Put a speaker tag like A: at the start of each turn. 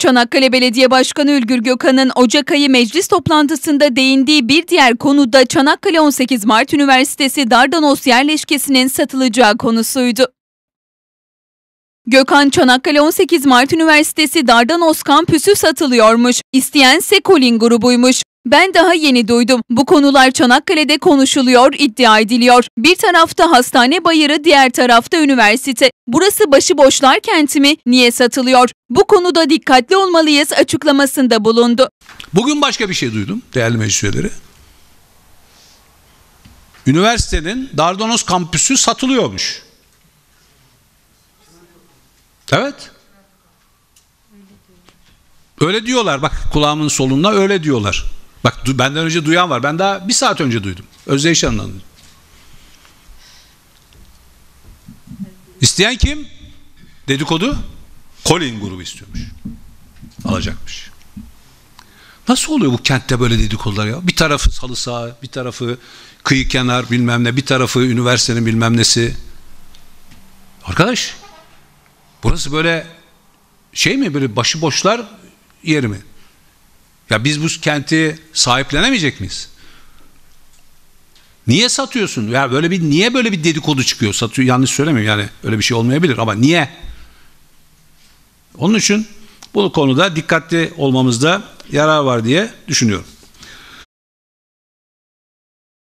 A: Çanakkale Belediye Başkanı Ülgür Gökhan'ın Ocak ayı meclis toplantısında değindiği bir diğer konu da Çanakkale 18 Mart Üniversitesi Dardanos yerleşkesinin satılacağı konusuydu. Gökhan Çanakkale 18 Mart Üniversitesi Dardanos kampüsü satılıyormuş. İsteyen Sekolin grubuymuş. Ben daha yeni duydum. Bu konular Çanakkale'de konuşuluyor, iddia ediliyor. Bir tarafta hastane bayırı, diğer tarafta üniversite. Burası başıboşlar kenti mi? Niye satılıyor? Bu konuda dikkatli olmalıyız açıklamasında bulundu.
B: Bugün başka bir şey duydum değerli meclis üyeleri. Üniversitenin Dardanos kampüsü satılıyormuş. Evet. Öyle diyorlar bak kulağımın solunda öyle diyorlar. Bak benden önce duyan var. Ben daha bir saat önce duydum. Özdeyiş anladım. İsteyen kim? Dedikodu. Colin grubu istiyormuş. Alacakmış. Nasıl oluyor bu kentte böyle dedikodular ya? Bir tarafı salı sağı, bir tarafı kıyı kenar bilmem ne, bir tarafı üniversitenin bilmem nesi. Arkadaş, burası böyle şey mi böyle başıboşlar yeri mi? Ya biz bu kenti sahiplenemeyecek miyiz? Niye satıyorsun? Ya böyle bir niye böyle bir dedikodu çıkıyor? Satıyor yanlış söylemiyorum yani öyle bir şey olmayabilir ama niye? Onun için bu konuda dikkatli olmamızda yarar var diye düşünüyorum.